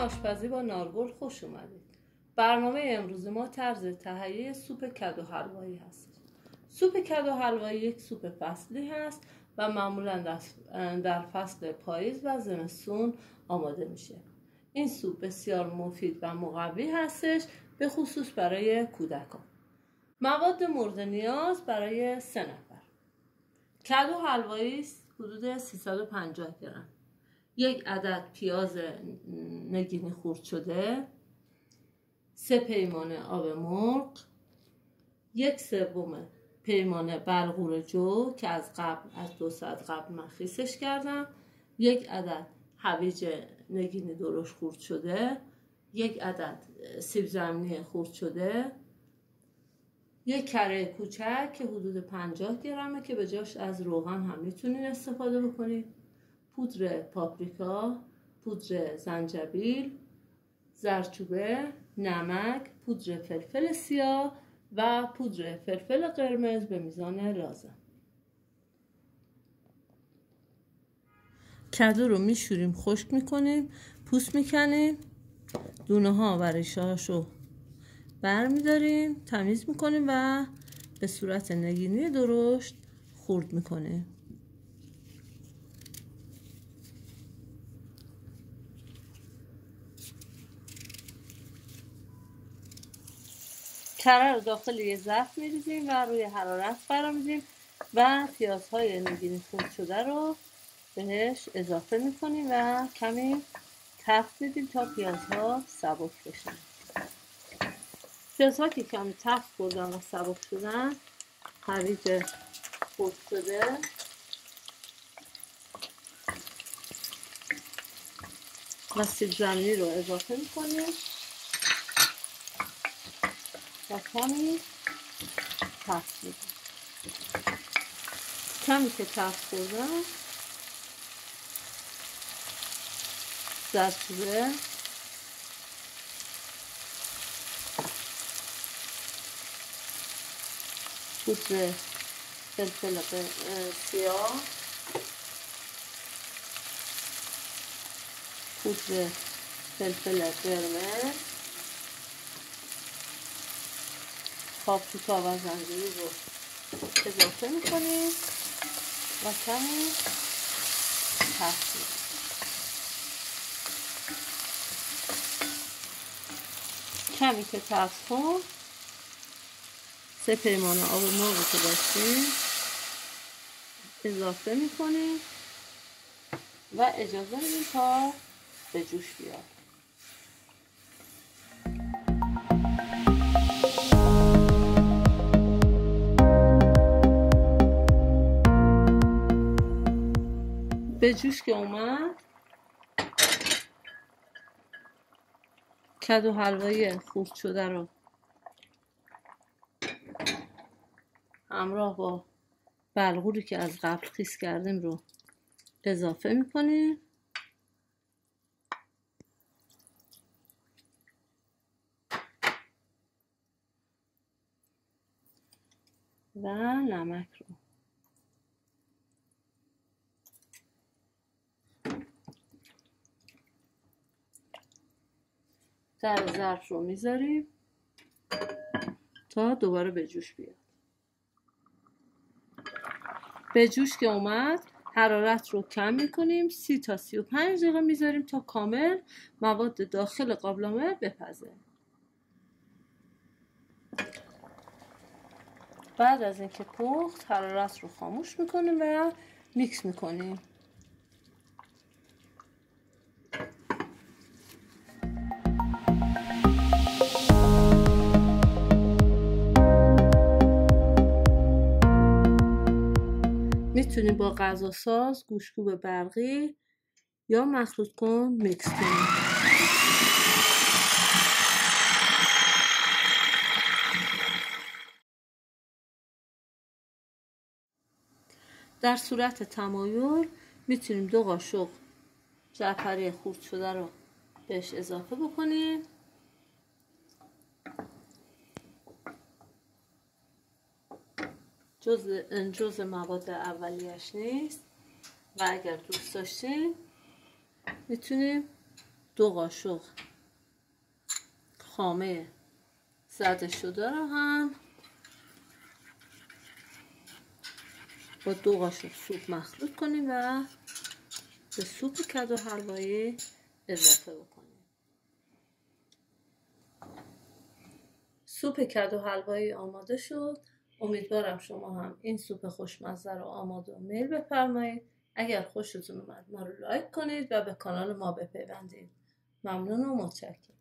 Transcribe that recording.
آشپزی با نارگل خوش اومدید. برنامه امروز ما طرز تهیه سوپ کدو حلوایی هست. سوپ کدو حلوایی یک سوپ فصلی هست و معمولا در فصل پاییز و زمستون آماده میشه. این سوپ بسیار مفید و مقوی هستش به خصوص برای کودکان. مواد مورد نیاز برای سه نفر. کدو حلوایی حدود 350 گرم. یک عدد پیاز نگینی خورد شده سه پیمانه آب مرغ یک سوم پیمانه بلغور جو که از قبل از دو ساعت قبل من خیسش کردم. یک عدد هویج نگینی درشت خورد شده یک عدد سیب زمینی خورد شده. یک کره کوچک که حدود 50 گرمه که به جاش از روغن هم می‌تونید استفاده بکنید پودر پاپریکا پودر زنجبیل زرچوبه نمک پودر فلفل سیاه و پودر فلفل قرمز به میزان لازم. کدو رو میشوریم خشک می‌کنیم پوست می‌کنیم دونه ها و ریشه هاشو بر میداریم تمیز می‌کنیم و به صورت نگینی درشت خورد می‌کنیم. کره رو داخل یه ظرف میریزیم و روی حرارت قرار میدیم و پیازهای نگینی خورد شده رو بهش اضافه می‌کنیم و کمی تفت میدیم تا پیازها سبک بشن. پیازها که کمی تفت خوردن و سبک شدن هویج خورد شده. و سیب زمینی رو اضافه می‌کنیم. کمی تفت میدیم کمی که تفت خوردن زرچوبه پودر فلفل سیاه. پودر فلفل قرمز. پاپریکا و زنجبیل رو اضافه می‌کنیم و کمی تفت کمی که کن سه پیمان آب مرغ که داشتیم اضافه می‌کنیم و اجازه میدیم تا به جوش بیاد. به جوش که اومد. کدو حلوایی خوب شده رو. همراه با بلغوری که از قبل خیس کردیم رو اضافه می‌کنیم. و نمک رو. در ظرف رو می‌ذاریم تا دوباره به جوش بیاد. به جوش که اومد حرارت رو کم می‌کنیم سی تا سی و پنج دقیقه می‌ذاریم تا کامل مواد داخل قابلمه بپزه. بعد از اینکه پخت حرارت رو خاموش می‌کنیم و میکس می‌کنیم. می‌تونیم با غذا ساز گوشکوب برقی یا مخلوط کن میکس کنیم در صورت تمایل می‌تونیم دو قاشق جعفری خورد شده رو بهش اضافه بکنیم. جز, جز مواد اولیش نیست. و اگر دوست داشتین می‌تونیم دو قاشق. خامه زده شده رو هم با دو قاشق سوپ مخلوط کنیم و به سوپ کدو حلوایی اضافه بکنیم سوپ کدو حلوایی آماده شد. امیدوارم شما هم این سوپ خوشمزه رو آماده و میل بفرمایید. اگر خوشتون اومد ما رو لایک کنید و به کانال ما بپیوندید. ممنون و متشکرم.